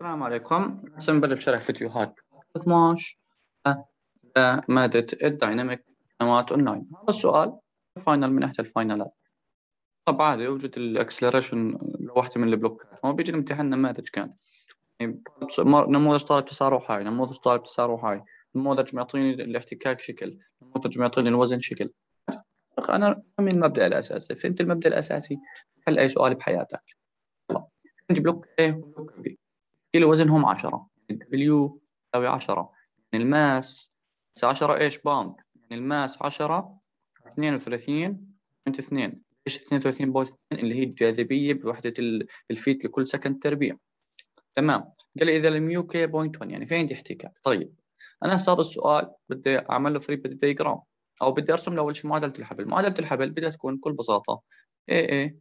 السلام عليكم. هسه بنبلش شرح فيديوهات 12 مادة ال dynamic سنوات اونلاين هذا السؤال final من احدى الفاينلات طب عادي يوجد ال acceleration لوحده من البلوكات. هو بيجي الامتحان نماذج كان. يعني نموذج طالب تسارع هاي نموذج طالب تسارع هاي نموذج معطيني الاحتكاك شكل. نموذج معطيني الوزن شكل. أنا من المبدأ الأساسي. فهمت المبدأ الأساسي حل أي سؤال بحياتك. عندي block A و block B. كيلو وزنهم 10 ال W تساوي 10 يعني ال mass 10 إيش؟ pound. يعني ال mass 10 32 2 إيش 32.2 اللي هي الجاذبية بوحدة ال feet لكل second تربيع. تمام. قال إذا ال mu K point 1 يعني في عندي احتكاك طيب. أنا هسه هذا السؤال بدي أعمل له free diagram أو بدي أرسم له أول شيء معادلة الحبل. معادلة الحبل بدها تكون بكل بساطة A A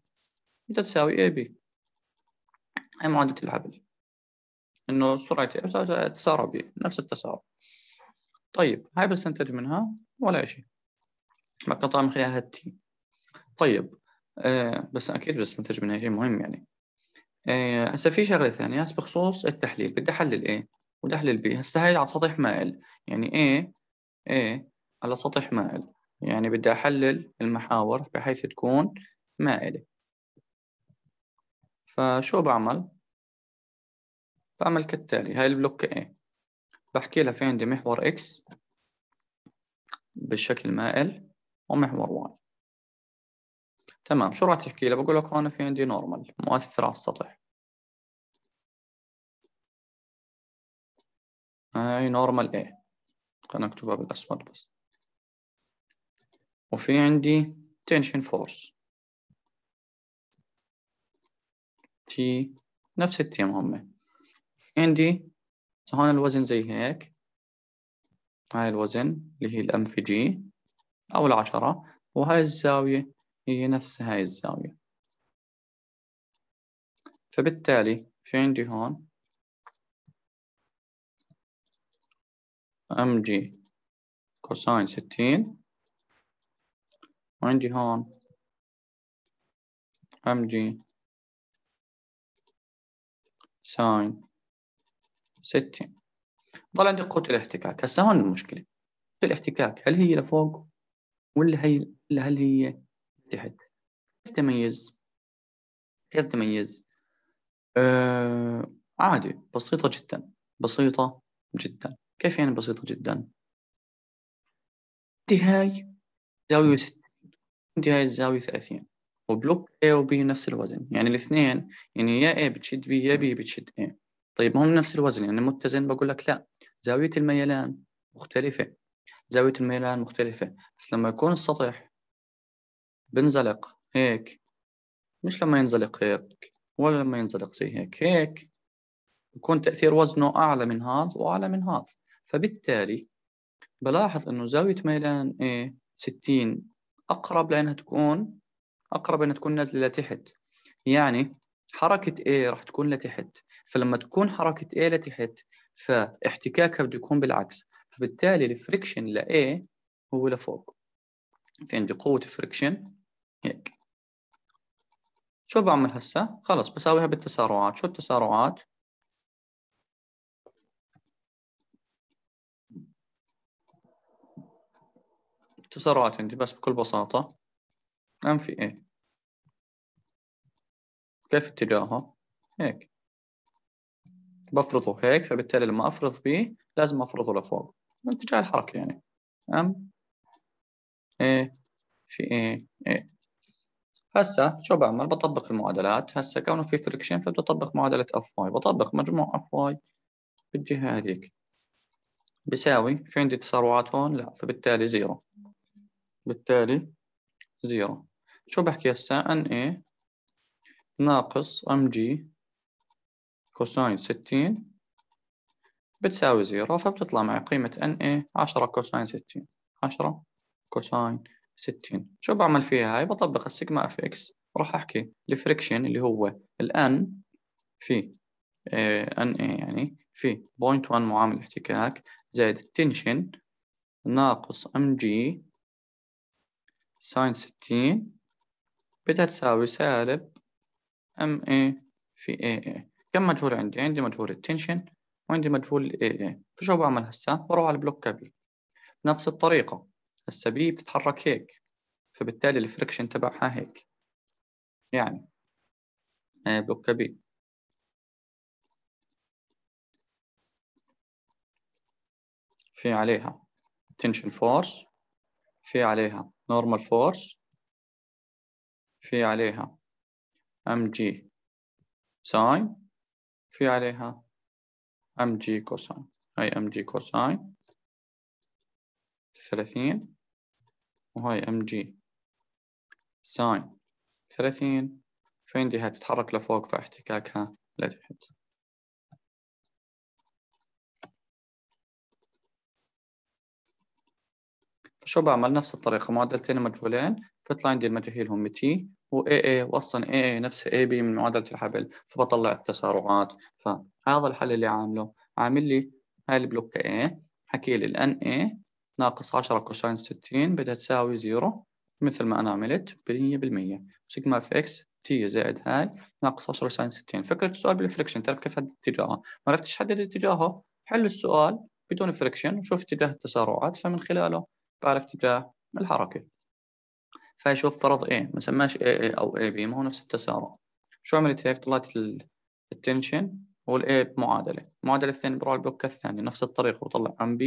بدها تساوي A B هي معادلة الحبل. إنه تسارع A تسارع B نفس التسارع طيب هاي بستنتج منها ولا شيء. بقطع من خلالها T طيب آه بس أكيد بستنتج منها شيء مهم يعني. آه، هسه في شغلة ثانية هسه بخصوص التحليل. بدي أحلل A بدي أحلل B هسه هاي على سطح مائل. يعني A A على سطح مائل. يعني بدي أحلل المحاور بحيث تكون مائلة. فشو بعمل؟ بعمل كالتالي هاي ال block A. بحكي لها في عندي محور X بالشكل مائل ومحور Y. تمام. شو راح تحكي لها؟ بقول لك هون في عندي normal مؤثر على السطح. هاي normal A. خلينا نكتبها بالأسود بس. وفي عندي tension force T نفس ال T مهم. عندي هون الوزن زي هيك. هاي الوزن اللي هي ال M في G أو العشرة وهاي الزاوية هي نفس هاي الزاوية. فبالتالي في عندي هون M G cosine ستين وعندي هون M G sine ستين. ضل عندي قوة الاحتكاك. هسه هون المشكلة. قوة الاحتكاك هل هي لفوق ولا هي هل هي تحت؟ كيف تميز؟ كيف تميز؟ آه عادي. بسيطة جدا. بسيطة جدا. كيف يعني بسيطة جدا؟ دي هاي زاوية ستين. دي هاي الزاوية ثلاثين. وبلوك A و B نفس الوزن. يعني الاثنين يعني يا A بتشد B يا B بتشد A. طيب ما هم نفس الوزن يعني متزن بقول لك لا. زاوية الميلان مختلفة. زاوية الميلان مختلفة. بس لما يكون السطح بنزلق هيك مش لما ينزلق هيك ولا لما ينزلق زي هيك هيك يكون تأثير وزنه أعلى من هذا وأعلى من هذا. فبالتالي بلاحظ إنه زاوية ميلان A 60 أقرب لأنها تكون أقرب أنها تكون نازلة لتحت. يعني حركة A راح تكون لتحت فلما تكون حركة A لتحت فاحتكاكها بده يكون بالعكس. فبالتالي ال friction ل A هو لفوق في عندي قوة friction هيك. شو بعمل هسه؟ خلص بساويها بالتسارعات شو التسارعات؟ التسارعات عندي بس بكل بساطة. M في A. كيف اتجاهها؟ هيك. بفرضه هيك فبالتالي لما أفرض B لازم أفرضه لفوق. اتجاه الحركة يعني. M A في A. A. هسه شو بعمل؟ بطبق المعادلات. هسه كونه في friction فبدي أطبق معادلة F Y بطبق مجموع F Y بالجهة هذيك. بيساوي في عندي تسارعات هون؟ لا. فبالتالي zero. بالتالي zero. شو بحكي هسه؟ N A ناقص M G cosine ستين بتساوي zero فبتطلع معي قيمة N A عشرة cosine ستين. عشرة cosine ستين. شو بعمل فيها هاي؟ بطبق ال sigma F X. راح أحكي ال friction اللي هو ال N في N A يعني في. point 1 معامل احتكاك زائد ال tension ناقص M G sine ستين. بدها تساوي سالب M A في A A كم مجهول عندي؟ عندي مجهول ال tension وعندي مجهول ال A A فشو بعمل هسه؟ بروح على ال block B بنفس الطريقة. هسه B بتتحرك هيك. فبالتالي ال friction تبعها هيك. يعني. block B في عليها tension force. في عليها normal force. في عليها mg sin في عليها mg cosine هاي mg cosine ثلاثين. وهاي mg sin ثلاثين. فعندي هاي تتحرك لفوق فاحتكاكها لتحت شو بعمل؟ نفس الطريقة. معادلتين مجهولين. بيطلع عندي المجاهيل هم T و A واصلا A نفس B من معادلة الحبل فبطلع التسارعات. فهذا الحل اللي عامله. عامل لي هاي ال block A حكي لي ال N A ناقص 10 cosine 60 بدها تساوي zero مثل ما أنا عملت ب 100% sigma F X T زائد هاي ناقص 10 sine 60 فكرة السؤال بال friction تعرف كيف حدد اتجاهه؟ ما عرفتش تحدد اتجاهه. حل السؤال بدون friction وشوف اتجاه التسارعات. فمن خلاله بعرف اتجاه الحركة. فيشوف فرض A ما سماش A A أو A B ما هو نفس التسارع شو عملت هيك طلعت ال tension وال A بمعادلة. المعادلة الثانية بروح ال block الثاني نفس الطريقة وطلع عن B.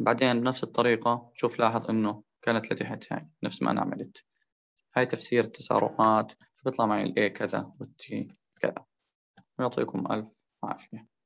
بعدين بنفس الطريقة شوف لاحظ إنه كانت لتحت هاي نفس ما أنا عملت. هاي تفسير التسارعات فبيطلع معي ال A كذا وال T كذا. يعطيكم ألف عافية.